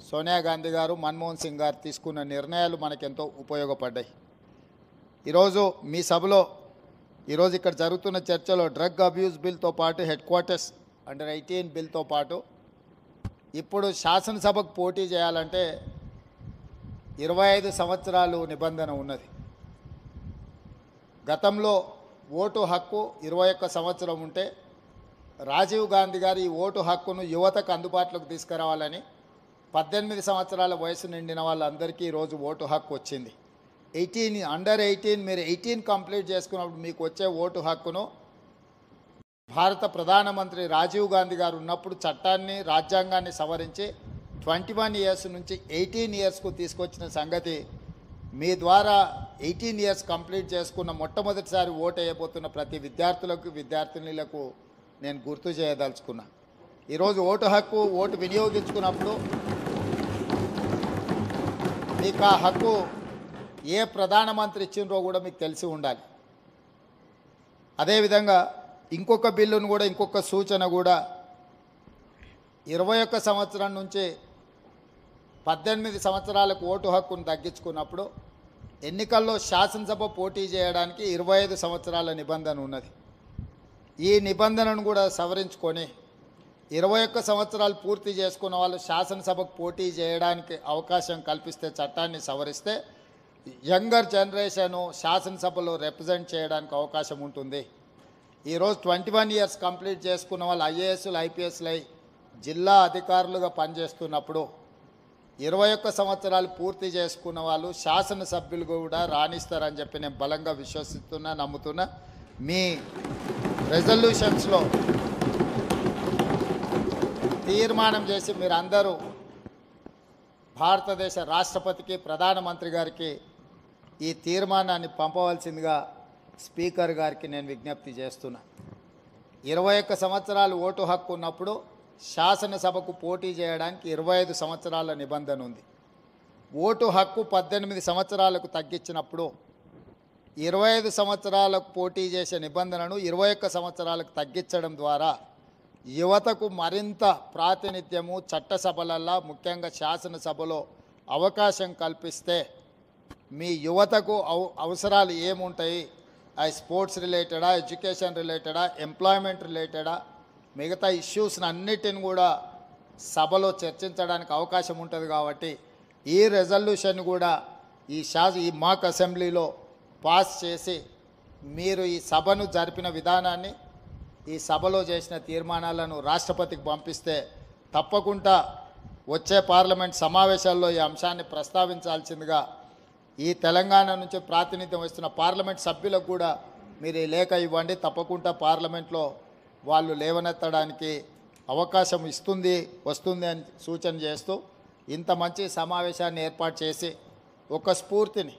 సోనియా గాంధీ గారు మన్మోహన్ సింగ్ గారు తీసుకున్న నిర్ణయాలు మనకెంతో ఉపయోగపడ్డాయి. ఈరోజు మీ సభలో ఈరోజు ఇక్కడ జరుగుతున్న చర్చలో డ్రగ్ అబ్యూస్ బిల్తో పాటు హెడ్ క్వార్టర్స్ అండర్ ఎయిటీన్ బిల్తో పాటు ఇప్పుడు శాసనసభకు పోటీ చేయాలంటే ఇరవై ఐదు సంవత్సరాలు నిబంధన ఉన్నది. గతంలో ఓటు హక్కు ఇరవై ఒక్క సంవత్సరం ఉంటే రాజీవ్ గాంధీ గారు ఈ ఓటు హక్కును యువతకు అందుబాటులోకి తీసుకురావాలని పద్దెనిమిది సంవత్సరాల వయసు నిండిన వాళ్ళందరికీ ఈరోజు ఓటు హక్కు వచ్చింది. ఎయిటీన్ అండర్ ఎయిటీన్ మీరు ఎయిటీన్ కంప్లీట్ చేసుకున్నప్పుడు మీకు వచ్చే ఓటు హక్కును భారత ప్రధానమంత్రి రాజీవ్ గాంధీ గారు ఉన్నప్పుడు చట్టాన్ని రాజ్యాంగాన్ని సవరించి ట్వంటీ వన్ ఇయర్స్ నుంచి ఎయిటీన్ ఇయర్స్కు తీసుకొచ్చిన సంగతి మీ ద్వారా ఎయిటీన్ ఇయర్స్ కంప్లీట్ చేసుకున్న మొట్టమొదటిసారి ఓటు వేయబోతున్న ప్రతి విద్యార్థులకు విద్యార్థినులకు నేను గుర్తు చేయదలుచుకున్నా. ఈరోజు ఓటు హక్కు ఓటు వినియోగించుకున్నప్పుడు మీకు ఆ హక్కు ఏ ప్రధానమంత్రి ఇచ్చిండ్రో కూడా మీకు తెలిసి ఉండాలి. అదేవిధంగా ఇంకొక బిల్లును కూడా ఇంకొక సూచన కూడా ఇరవై ఒక్క సంవత్సరం నుంచి పద్దెనిమిది సంవత్సరాలకు ఓటు హక్కును తగ్గించుకున్నప్పుడు ఎన్నికల్లో శాసనసభ పోటీ చేయడానికి ఇరవై ఐదు సంవత్సరాల నిబంధన ఉన్నది. ఈ నిబంధనను కూడా సవరించుకొని ఇరవై ఒక్క సంవత్సరాలు పూర్తి చేసుకున్న వాళ్ళు శాసనసభకు పోటీ చేయడానికి అవకాశం కల్పిస్తే చట్టాన్ని సవరిస్తే యంగర్ జనరేషను శాసనసభలో రిప్రజెంట్ చేయడానికి అవకాశం ఉంటుంది. ఈరోజు ట్వంటీ వన్ ఇయర్స్ కంప్లీట్ చేసుకున్న వాళ్ళు ఐఏఎస్లు ఐపీఎస్లు అయి జిల్లా అధికారులుగా పనిచేస్తున్నప్పుడు ఇరవై ఒక్క సంవత్సరాలు పూర్తి చేసుకున్న వాళ్ళు శాసనసభ్యులు కూడా రాణిస్తారని చెప్పి నేను బలంగా విశ్వసిస్తున్నా నమ్ముతున్నా. మీ రెజల్యూషన్స్లో తీర్మానం చేసి మీరందరూ భారతదేశ రాష్ట్రపతికి ప్రధానమంత్రి గారికి ఈ తీర్మానాన్ని పంపవలసిందిగా స్పీకర్ గారికి నేను విజ్ఞప్తి చేస్తున్నా. ఇరవై ఒక్క సంవత్సరాలు ఓటు హక్కు ఉన్నప్పుడు శాసనసభకు పోటీ చేయడానికి ఇరవై ఐదు సంవత్సరాల నిబంధన ఉంది. ఓటు హక్కు పద్దెనిమిది సంవత్సరాలకు తగ్గించినప్పుడు ఇరవై ఐదు సంవత్సరాలకు పోటీ చేసే నిబంధనను ఇరవై ఒక్క సంవత్సరాలకు తగ్గించడం ద్వారా యువతకు మరింత ప్రాతినిధ్యము చట్టసభలల్లో ముఖ్యంగా శాసనసభలో అవకాశం కల్పిస్తే మీ యువతకు అవ అవసరాలు ఏముంటాయి? అవి స్పోర్ట్స్ రిలేటెడా ఎడ్యుకేషన్ రిలేటెడా ఎంప్లాయ్మెంట్ రిలేటెడా? మిగతా ఇష్యూస్ని అన్నిటిని కూడా సభలో చర్చించడానికి అవకాశం ఉంటుంది కాబట్టి ఈ రెజల్యూషన్ కూడా ఈ శాస ఈ మాక్ అసెంబ్లీలో పాస్ చేసి మీరు ఈ సభను జరిపిన విధానాన్ని ఈ సభలో చేసిన తీర్మానాలను రాష్ట్రపతికి పంపిస్తే తప్పకుండా వచ్చే పార్లమెంట్ సమావేశాల్లో ఈ అంశాన్ని ప్రస్తావించాల్సిందిగా ఈ తెలంగాణ నుంచి ప్రాతినిధ్యం వస్తున్న పార్లమెంట్ సభ్యులకు కూడా మీరు ఈ లేఖ ఇవ్వండి. తప్పకుండా పార్లమెంట్లో వాళ్ళు లేవనెత్తడానికి అవకాశం ఇస్తుంది వస్తుంది అని సూచన చేస్తూ ఇంత మంచి సమావేశాన్ని ఏర్పాటు చేసి ఒక స్ఫూర్తిని.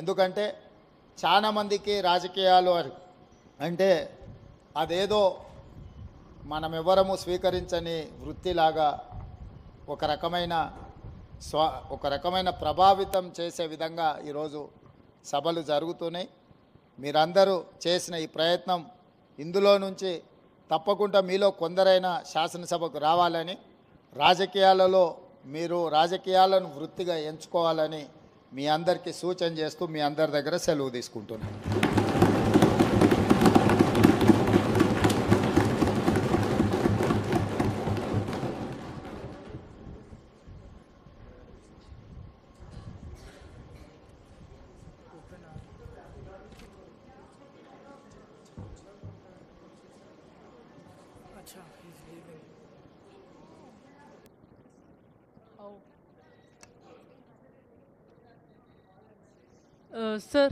ఎందుకంటే చాలామందికి రాజకీయాలు అంటే అదేదో మనమెవరము స్వీకరించని వృత్తిలాగా ఒక రకమైన స్వ ఒక రకమైన ప్రభావితం చేసే విధంగా ఈరోజు సభలు జరుగుతున్నాయి. మీరందరూ చేసిన ఈ ప్రయత్నం ఇందులో నుంచి తప్పకుండా మీలో కొందరైనా శాసనసభకు రావాలని రాజకీయాలలో మీరు రాజకీయాలను వృత్తిగా ఎంచుకోవాలని మీ అందరికీ సూచన చేస్తూ మీ అందరి దగ్గర సెలవు తీసుకుంటున్నాను. Sir,